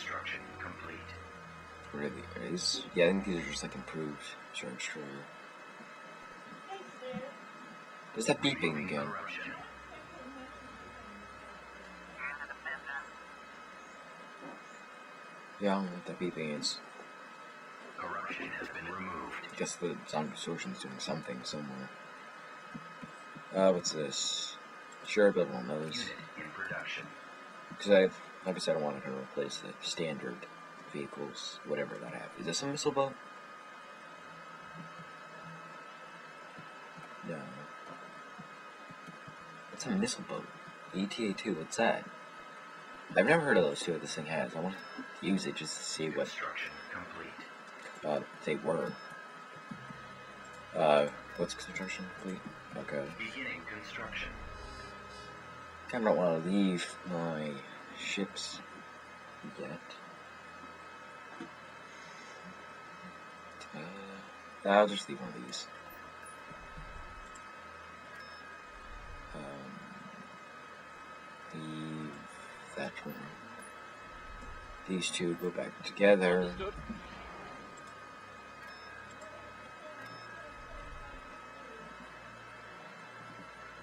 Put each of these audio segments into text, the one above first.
Construction complete. Really? Is yeah, I think these are just like improved charge destroyer. There's that beeping again. corruption. Yeah, I don't know what that beeping is. Corruption has been removed. I guess the sound distortion's doing something somewhere. Uh, what's this? Sure, I built one of those. In production. Because I, like I said, I wanted to replace the standard vehicles, whatever that have. Is this a missile boat? No. It's a missile boat. ETA 2, what's that? I've never heard of those two that this thing has. I want to use it just to see what Construction complete. uh, they were. Uh, what's construction complete? Okay. Beginning construction. I don't want to leave my ships yet. Uh, I'll just leave one of these. Um, leave that one. These two go back together.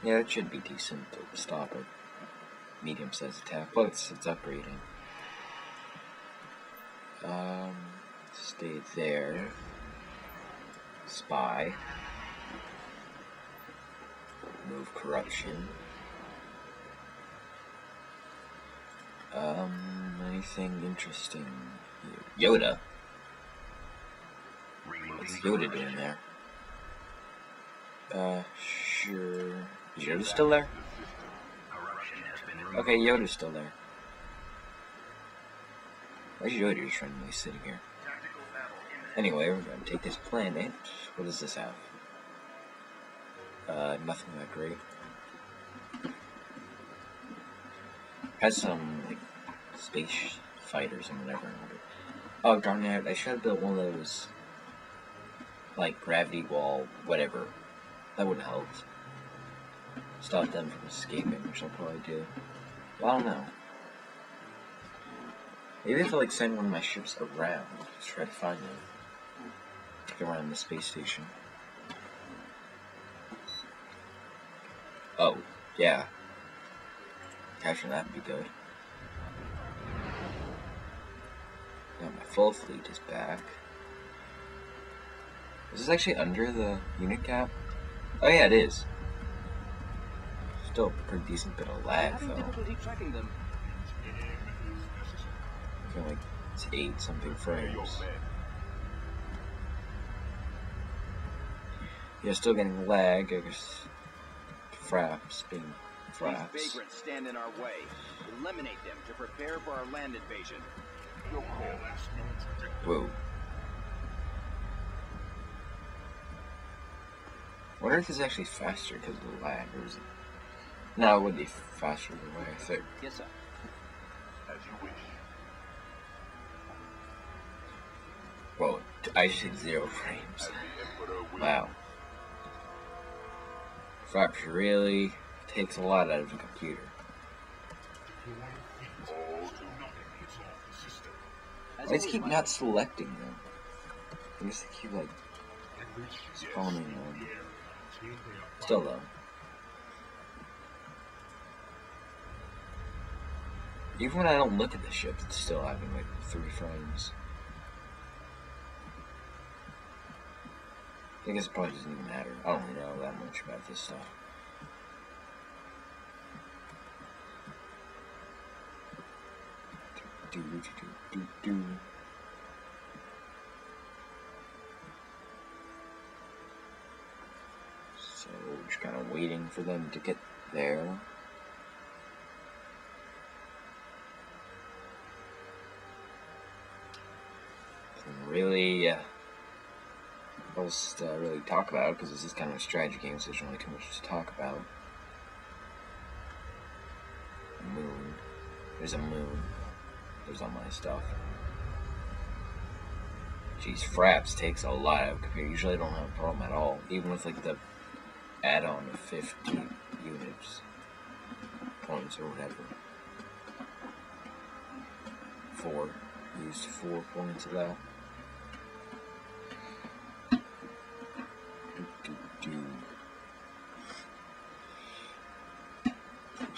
Yeah, it should be decent to stop a medium-sized attack. Well, it's, it's upgrading. Um, stay there. Spy. Remove corruption. Um, anything interesting here? Yoda. What's Yoda doing there? Uh, sure. Is Yoda still there? Corruption has been removed. Okay, Yoda's still there. Why is Yoda just randomly sitting here? Anyway, we're gonna take this planet. What does this have? Uh, nothing that great. Has some, like, space fighters and whatever. Oh, darn it, I should have built one of those, like, gravity well, whatever. That would have helped. Stop them from escaping, which I'll probably do. Well, I don't know. Maybe if I like, send one of my ships around to try to find them. Go around the space station. Oh, yeah. Catching that would be good. Now my full fleet is back. Is this actually under the unit cap? Oh yeah, it is. Still a pretty decent bit of lag Having though. difficulty tracking them. I feel like it's eight something frames. Yeah, still getting lag, I guess. Fraps being These fraps. vagrants stand in our way. Eliminate them to prepare for our land invasion. Whoa. wonder if it's actually faster because of the lag, or is it? No, it would be faster the way I think. Yes, sir. As you wish. Whoa, I just hit zero frames. Wow. Fraps really takes a lot out of a computer. As I just keep not selecting them. I guess they keep like spawning them. Still though. Even when I don't look at the ship, it's still having like three frames. I guess it probably doesn't even matter. I don't know that much about this stuff. Do, do, do, do, do. So, just kind of waiting for them to get there. Really uh, to really talk about because this is kind of a strategy game, so there's only too much to talk about. Moon. There's a moon. There's all my stuff. Jeez, Fraps takes a lot of computer. Usually I don't have a problem at all. Even with like the add-on of 50 units. Points or whatever. Four. Used four points of that.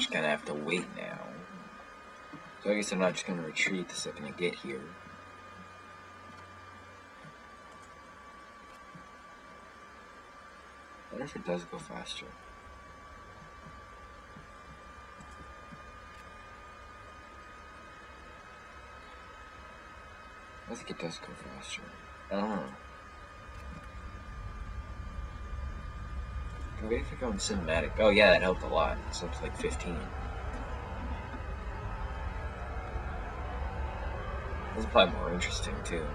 Just gonna have to wait now. So I guess I'm not just gonna retreat the second I get here. Wonder if it does go faster. I think it does go faster. I don't know. Maybe if I go in cinematic. Oh yeah, that helped a lot. It's up to like 15. This is probably more interesting too.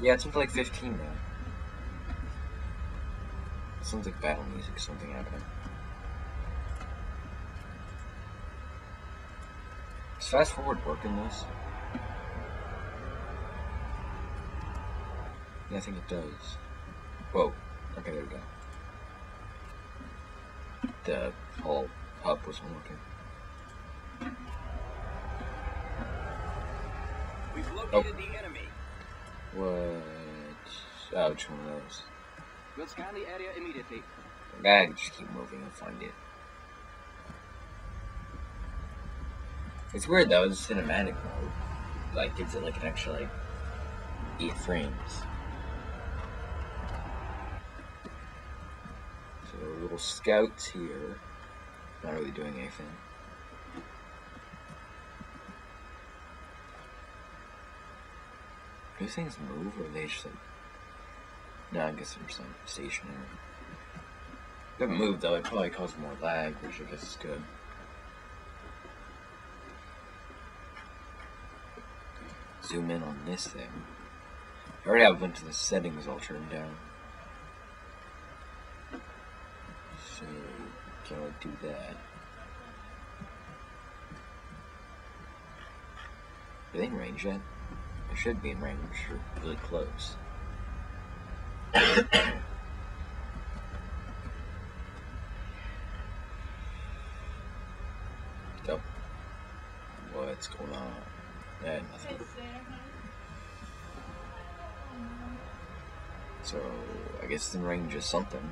Yeah, it's up to like 15 now. Sounds like battle music, something happening. Is fast forward working this? Yeah, I think it does. Whoa. Okay, there we go. The whole hub wasn't working. We've located oh. the enemy. What? Oh, which one of those? We'll scan the area immediately. I just keep moving and find it. It's weird though, it's cinematic mode. Like, gives it like an extra like eight frames. Little scouts here, not really doing anything. Do things move or are they just like? No, I guess they're some stationary. If it moved though, it probably caused more lag, which I guess is good. Zoom in on this thing. I already have a bunch of the settings all turned down. So, can I do that? Are they in range yet? I should be in range, or really close. Yep. What's going on? Yeah, nothing. So, I guess it's in range of something.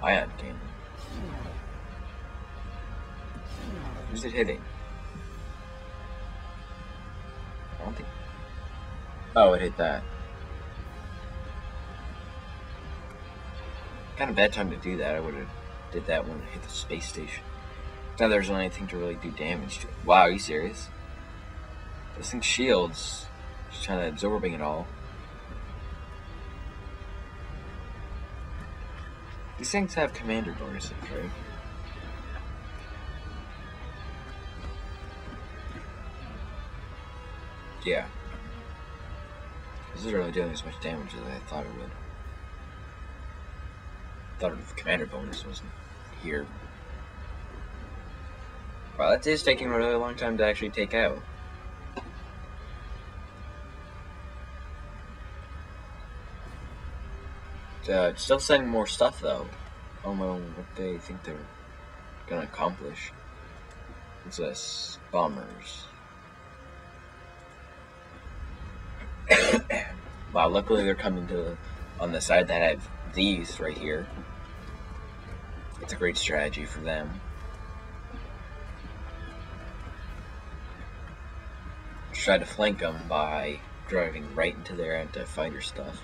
Firing. Ion cannon. Who's it hitting? I don't think. Oh, it hit that. Kind of bad time to do that. I would have did that when it hit the space station. Now there's not anything to really do damage to. Wow, are you serious? This thing shields, just trying to absorbing it all. These things have commander bonuses, right? Yeah. This is really doing as much damage as I thought it would. Thought the commander bonus wasn't here. Wow, that is taking a really long time to actually take out. Uh, still sending more stuff though. I don't know what they think they're gonna accomplish. What's this? Bombers. wow, luckily they're coming to on the side that I have these right here. It's a great strategy for them. Try to flank them by driving right into their anti-fighter stuff.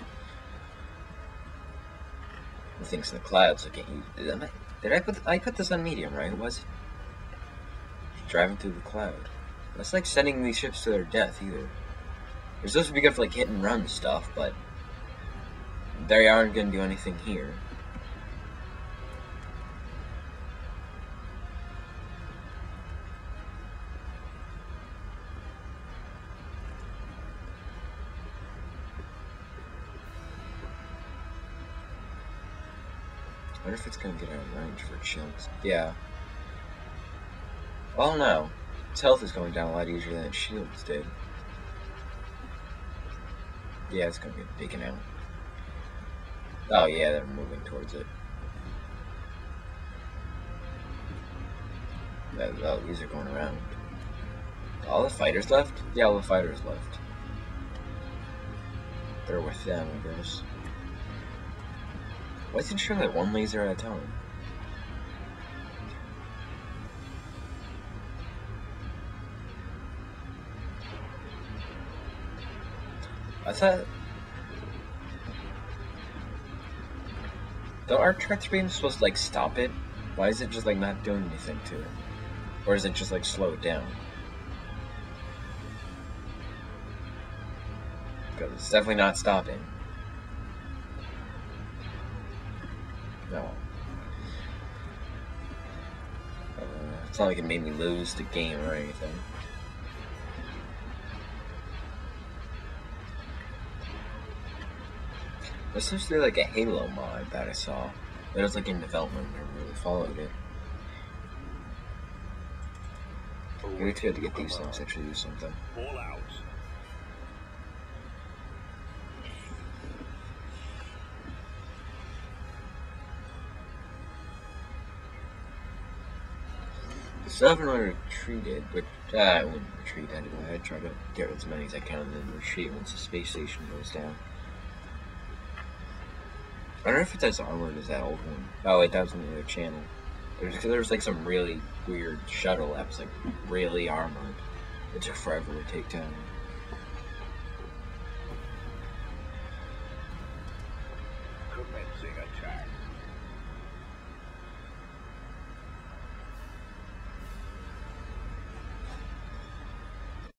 The things in the clouds you. Did I, put I put this on medium, right? It was? Driving through the cloud. That's like sending these ships to their death either. They're supposed to be good for like hit and run stuff, but they aren't gonna do anything here. Wonder if it's gonna get out of range for shields. Yeah. Well, no. Its health is going down a lot easier than its shields did. Yeah, it's gonna be taken out. Oh yeah, they're moving towards it. Oh, these are going around. All the fighters left? Yeah, all the fighters left. They're with them, I guess. Why is it showing like one laser at a time? I thought. The arc tractor beam supposed to like stop it. Why is it just like not doing anything to it? Or is it just like slow it down? Because it's definitely not stopping. It's not like it made me lose the game or anything. This seems to be like a Halo mod that I saw. It was like in development. I never really followed it. Oh, Maybe too had to get these things to actually do something. All out. Haven't really retreated, but uh, I wouldn't retreat anyway. I'd try to get as many as I can and then retreat once the space station goes down. I don't know if it's as armored as that old one. Oh wait, that was on the other channel. There's, there was like some really weird shuttle that was like really armored. It took forever to take down.